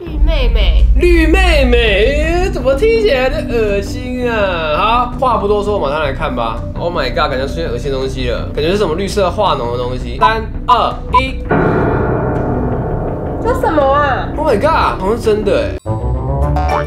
绿妹妹，绿妹妹怎么听起来有点恶心啊？好，话不多说，马上来看吧。Oh my god，感觉出现恶心的东西了，感觉是什么绿色化脓的东西。三二一这什么啊？，Oh my god，好像真的哎。哈？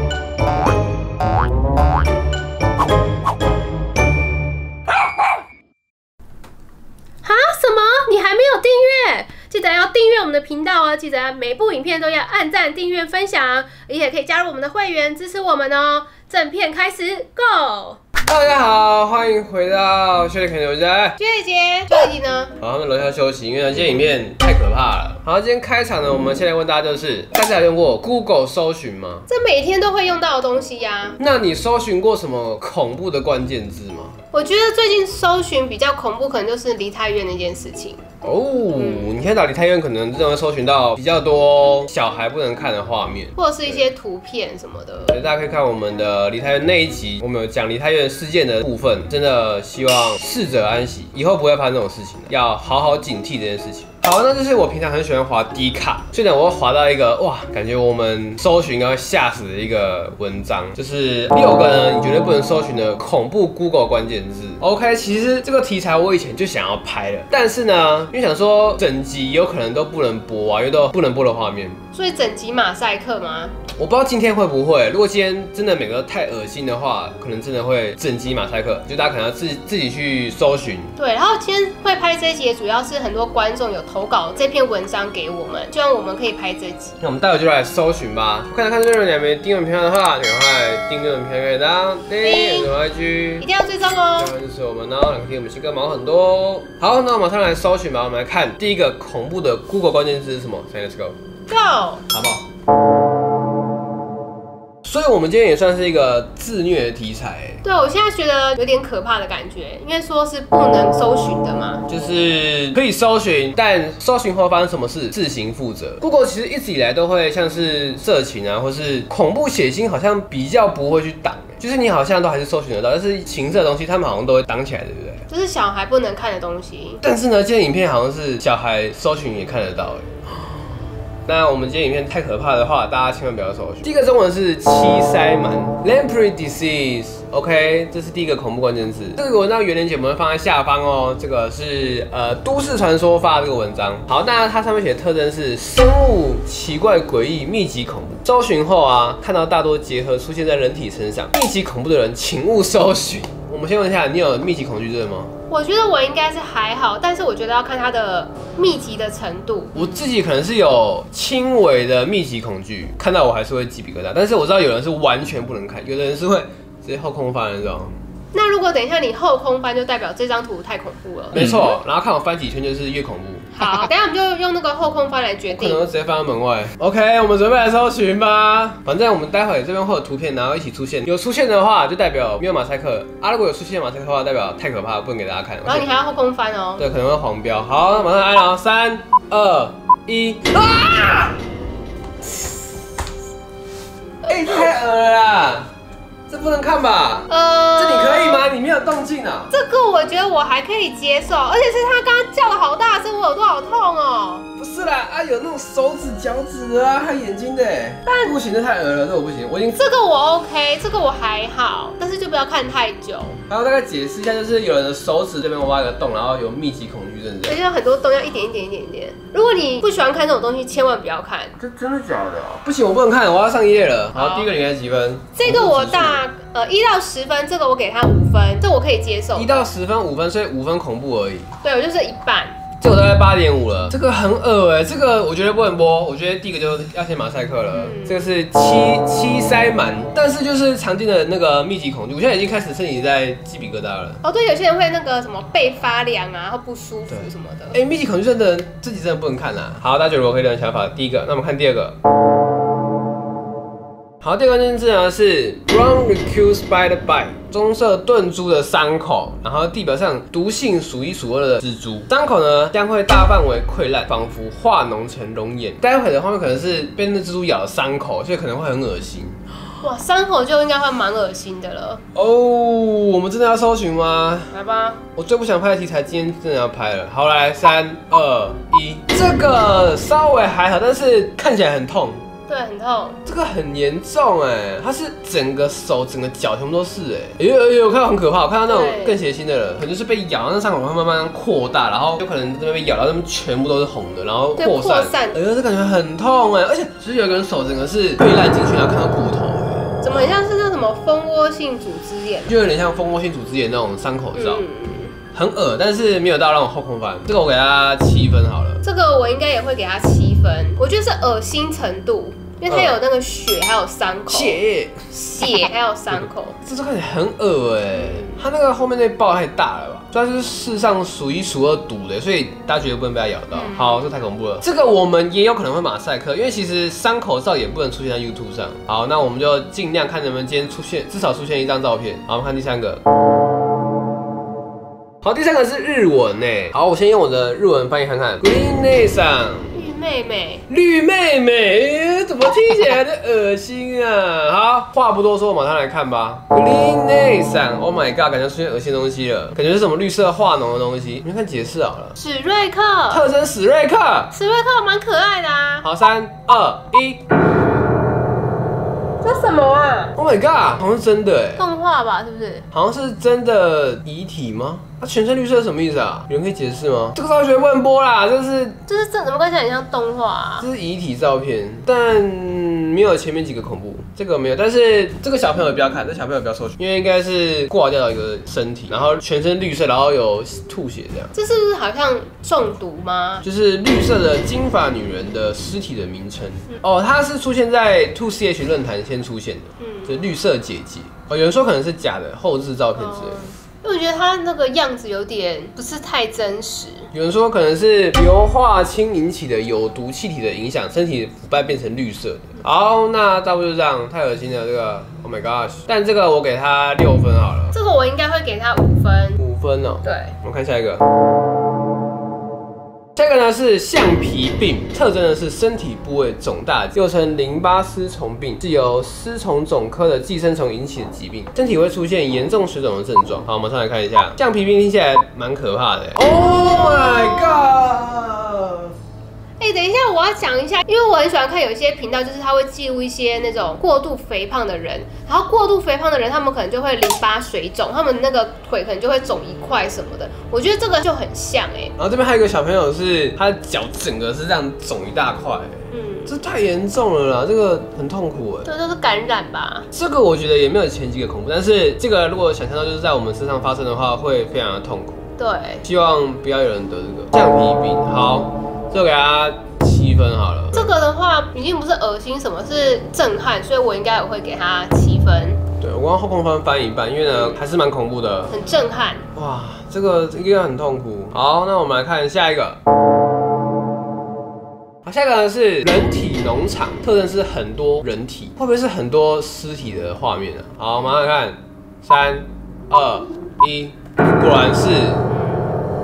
记得要订阅我们的频道哦！记得每部影片都要按赞、订阅、分享，而且可以加入我们的会员支持我们哦。正片开始，Go！大家好，欢迎回到薛立肯牛家。薛姐姐，薛姐姐呢？好，他们楼下休息，因为呢今天影片太可怕了。好，今天开场呢，我们先来问大家，就是大家有用过 Google 搜寻吗？这每天都会用到的东西呀、那你搜寻过什么恐怖的关键字吗？我觉得最近搜寻比较恐怖，可能就是离太远那件事情。哦，你看到梨泰院可能真的会搜寻到比较多小孩不能看的画面。或者是一些图片什么的。对大家可以看我们的梨泰院那一集，我们有讲梨泰院事件的部分，真的希望逝者安息，以后不会发生这种事情，要好好警惕这件事情。好，那就是我平常很喜欢滑 D 卡，所以呢，我会滑到一个哇，感觉我们搜寻要吓死的一个文章，就是六个呢你绝对不能搜寻的恐怖 Google 关键字。OK，其实这个题材我以前就想要拍了，但是呢，因为想说整集有可能都不能播啊，因为都不能播的画面。所以整集马赛克吗？我不知道今天会不会，如果今天真的每个太恶心的话，可能真的会整集马赛克，就大家可能要自自己去搜寻。对，然后今天会拍这一集，主要是很多观众有投稿这篇文章给我们，希望我们可以拍这集。那我们待会就来搜寻吧。看到看这边你还没订阅频道的话，赶快订阅我们频道，给大家订阅我们一。定要追踪哦就是我们呢，两个听我们新歌毛很多哦。好，那我们马上来搜寻吧。我们来看第一个恐怖的 Google 关键字是什么？来，Let's go，Go！好不好？所以，我们今天也算是一个自虐的题材。对我现在觉得有点可怕的感觉，应该说是不能搜寻的嘛。就是可以搜寻，但搜寻后发生什么事自行负责。Google 其实一直以来都会像是色情啊，或是恐怖血腥，好像比较不会去挡，就是你好像都还是搜寻得到，但是情色的东西他们好像都会挡起来，对不对？就是小孩不能看的东西。但是呢，今天影片好像是小孩搜寻也看得到，哎。那我们今天影片太可怕的话，大家千万不要搜寻。第一个中文是七塞满 （Lamprey disease），OK，、这是第一个恐怖关键字。这个文章原连接我们会放在下方哦。这个是呃都市传说发的这个文章。好，那它上面写的特征是生物奇怪诡异密集恐怖。搜寻后啊，看到大多结合出现在人体身上，密集恐怖的人请勿搜寻。我们先问一下，你有密集恐惧症吗？我觉得我应该是还好，但是我觉得要看它的密集的程度。我自己可能是有轻微的密集恐惧，看到我还是会鸡皮疙瘩。但是我知道有人是完全不能看，有的人是会直接后空翻的那种。那如果等一下你后空翻，就代表这张图太恐怖了。没错，然后看我翻几圈就是越恐怖，好，等下我们就用那个后空翻来决定。可能直接翻到门外。OK，我们准备来搜寻吧。反正我们待会这边会有图片，然后一起出现。有出现的话，就代表没有马赛克啊；如果有出现马赛克的话，代表太可怕了，不能给大家看。然后你还要后空翻哦。对，可能会黄标。好，那马上来了，三二一，啊！哎、这太恶了啦，这不能看吧？呃这你可以？吗？你没有动静啊？这个我觉得我还可以接受，而且是他刚刚叫的好大声，我有多好痛哦。不是啦，啊，有那种手指、脚趾的啊，还有眼睛的，但不行，这太恶了，这我不行，我已经。这个我 OK，这个我还好，但是就不要看太久，还有大概解释一下，就是有人的手指这边挖一个洞，然后有密集恐惧症这样。而且有很多洞要一点一点一点一点。如果你不喜欢看这种东西，千万不要看。这真的假的、不行，我不能看，我要上页了。好，好第一个你给几分？这个我大呃一到十分，这个我给他五分，这我可以接受一。到十分，五分，所以五分恐怖而已。对我就是一半。八点五了，这个很恶哎、这个我觉得不能播，我觉得第一个就要先马赛克了。嗯这个是七七塞满，但是就是常见的那个密集恐惧，我现在已经开始身体在鸡皮疙瘩了。哦，对，有些人会那个什么背发凉啊，然后不舒服什么的。哎、密集恐惧症的人自己真的不能看啦。好，大家觉得我可以留言想法，第一个，那我们看第二个。好，第二个关键字呢是 brown recused by the bite，棕色炖猪的伤口，然后地表上毒性数一数二的蜘蛛，伤口呢将会大范围溃烂，仿佛化脓成熔岩。待会的画面可能是被那蜘蛛咬了伤口，所以可能会很恶心。哇，伤口就应该会蛮恶心的了。哦，我们真的要搜寻吗？来吧，我最不想拍的题材，今天真的要拍了。好，来，三二一，这个稍微还好，但是看起来很痛。对，很痛。这个很严重哎，它是整个手、整个脚全部都是哎，哎呦哎呦，我看到很可怕，我看到那种更血腥的了，可能就是被咬，那伤口会慢慢扩大，然后有可能这边被咬到，那边全部都是红的，然后对扩散，散哎呦，这感觉很痛哎，而且就是有一个人手整个是被烂进去，然后看到骨头哎，怎么很像是那什么蜂窝性组织炎？就有点像蜂窝性组织炎那种伤口照，嗯，很恶，但是没有到那种后空翻，这个我给他七分好了。这个我应该也会给他七分，我觉得是恶心程度，因为它有那个血，还有伤口，血，血还有伤口。这就看起来很恶哎，它那个后面那爆太大了吧？所以它是世上数一数二毒的，所以大家绝对不能被它咬到。嗯好，这太恐怖了。这个我们也有可能会马赛克，因为其实伤口照也不能出现在 YouTube 上。好，那我们就尽量看能不能今天出现至少出现一张照片。好，我们看第三个。好，第三个是日文呢。好，我先用我的日文翻译看看。Green 内上。玉妹妹，绿妹妹，怎么听起来有点恶心啊？好，话不多说，马上来看吧。Green n a s o n Oh my god，感觉出现恶心的东西了，感觉是什么绿色化脓的东西。你们看解释好了，史瑞克，特征史瑞克。史瑞克蛮可爱的啊。好，三二一这什么啊？，Oh my god，好像是真的哎，动画吧，是不是？好像是真的遗体吗？它全身绿色什么意思啊？有人可以解释吗？这个超学问波啦，这是就是这怎么看起来很像动画啊？这是遗体照片，但没有前面几个恐怖，这个没有。但是这个小朋友不要看，这小朋友不要搜寻，因为应该是挂掉的一个身体，然后全身绿色，然后有吐血这样，这是不是好像中毒吗？就是绿色的金发女人的尸体的名称。哦，它是出现在 Two CH 论坛先出现的，嗯，就绿色姐姐。哦，有人说可能是假的后置照片之类的。因为我觉得他那个样子有点不是太真实。有人说可能是硫化氢引起的有毒气体的影响，身体腐败变成绿色的。好，那大不多就这样，太恶心了这个，Oh my gosh！但这个我给他六分好了，这个我应该会给他五分。五分哦。对，我们看下一个，这个呢是橡皮病，特征呢是身体部位肿大，又称淋巴丝虫病，是由丝虫肿科的寄生虫引起的疾病，身体会出现严重水肿的症状。好，我们上来看一下，橡皮病听起来蛮可怕的。Oh my god！哎、等一下，我要讲一下，因为我很喜欢看有一些频道，就是他会记录一些那种过度肥胖的人，然后过度肥胖的人，他们可能就会淋巴水肿，他们那个腿可能就会肿一块什么的。我觉得这个就很像哎、然后这边还有一个小朋友是他的脚整个是这样肿一大块，嗯，这太严重了啦，这个很痛苦哎。这都是感染吧？这个我觉得也没有前几个恐怖，但是这个如果想象到就是在我们身上发生的话，会非常的痛苦。对，希望不要有人得这个橡皮病。好，这个给他七分好了。这个的话已经不是恶心什么，是震撼，所以我应该也会给他七分，对我刚后空翻翻一半，因为呢还是蛮恐怖的。很震撼。哇，这个应该很痛苦。好，那我们来看下一个。好，下一个呢是人体农场，特征是很多人体，会不会是很多尸体的画面啊？好，马上看，三、二、一，果然是。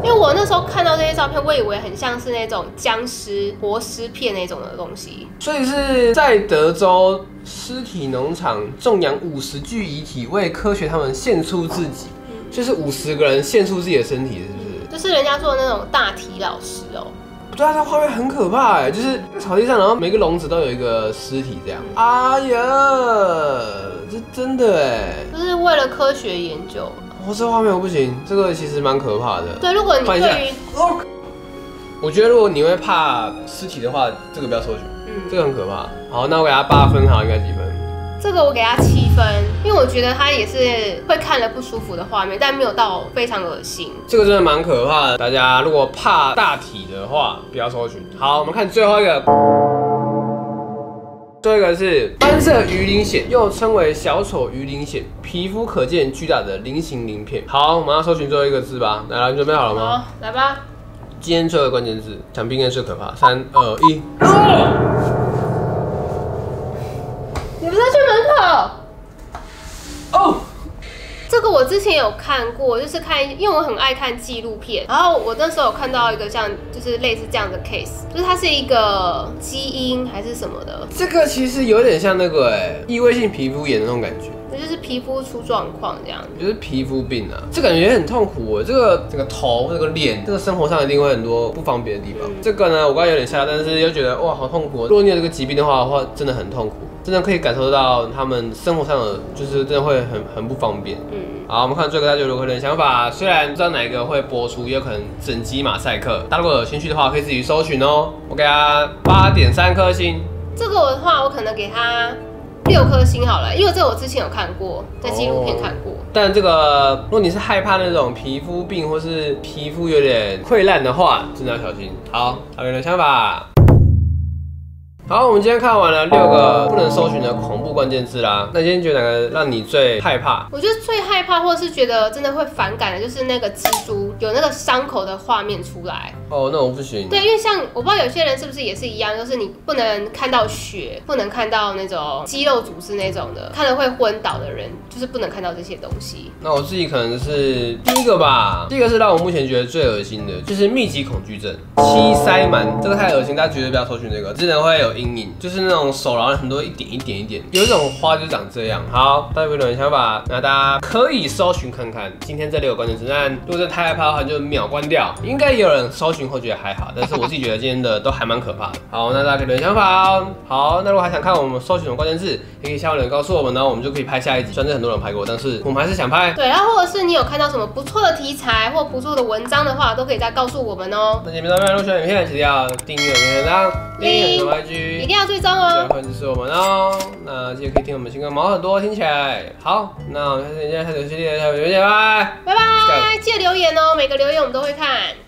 因为我那时候看到这些照片，我以为很像是那种僵尸活尸片那种的东西。所以是在德州尸体农场种养五十具遗体，为科学他们献出自己，就是五十个人献出自己的身体，是不是？就是人家做的那种大体老师哦、对啊，这画面很可怕哎，就是草地上，然后每个笼子都有一个尸体这样。哎呀，这真的哎，就是为了科学研究。哦，这画面我不行，这个其实蛮可怕的。对，如果你对于哦，我觉得如果你会怕尸体的话，这个不要搜寻，这嗯，个很可怕。好，那我给他八分，好，应该几分？这个我给他七分，因为我觉得他也是会看了不舒服的画面，但没有到非常恶心。这个真的蛮可怕的，大家如果怕大体的话，不要搜寻。好，我们看最后一个，最后一个是斑色鱼鳞癣，又称为小丑鱼鳞癣，皮肤可见巨大的菱形鳞片。好，我们要搜寻最后一个字吧。来，了，你准备好了吗？好，来吧。今天最后一个关键字，想必应该是可怕。三二一，你不是要去门口？哦，这个我之前有看过，就是看，因为我很爱看纪录片，然后我那时候有看到一个像，就是类似这样的 case，就是它是一个基因还是什么的，这个其实有点像那个哎，异位性皮肤炎那种感觉。那就是皮肤出状况这样。就是皮肤病啊，这感觉很痛苦哦。这个这个头、这个脸、这个生活上一定会很多不方便的地方。这个呢，我刚刚有点吓，但是又觉得哇，好痛苦哦。如果你有这个疾病的话的话，真的很痛苦，真的可以感受到他们生活上的就是真的会很很不方便。嗯，好，我们看最后大家有可能想法，虽然不知道哪一个会播出，也有可能整集马赛克。大家如果有兴趣的话，可以自己搜寻哦。我给他八点三颗星。这个的话，我可能给他六颗星好了，因为这个我之前有看过，在纪录片看过。但这个，如果你是害怕那种皮肤病或是皮肤有点溃烂的话，真的要小心。好，还有人的想法。好，我们今天看完了六个不能搜寻的恐怖关键字啦。那今天觉得哪个让你最害怕？我觉得最害怕，或者是觉得真的会反感的，就是那个蜘蛛有那个伤口的画面出来。哦，那我不行。对，因为像我不知道有些人是不是也是一样，就是你不能看到血，不能看到那种肌肉组织那种的，看了会昏倒的人，就是不能看到这些东西。那我自己可能是第一个吧。第一个是让我目前觉得最恶心的，就是密集恐惧症，七塞满，这个太恶心，大家绝对不要搜寻这个，真的会有阴影，就是那种手然后很多一点一点一点，有一种花就长这样。好，大家有人想法，那大家可以搜寻看看今天这里有关键词。但如果真的太害怕的话，就秒关掉。应该也有人搜寻会觉得还好，但是我自己觉得今天的都还蛮可怕的。好，那大家可以留想法。好，那如果还想看我们搜寻什么关键字，也可以下方留言告诉我们呢，我们就可以拍下一集。虽然这很多人拍过，但是我们还是想拍。对，然后或者是你有看到什么不错的题材或不错的文章的话，都可以再告诉我们哦。那你们都没有入选影片，记得要订阅我们的频道，订阅我们的一定要追踪哦。对，支持我们哦。那记得可以听我们新歌毛很多，听起来好。那我们下次见，下次有系列，下次再见，拜拜。拜拜，记得留言哦，每个留言我们都会看。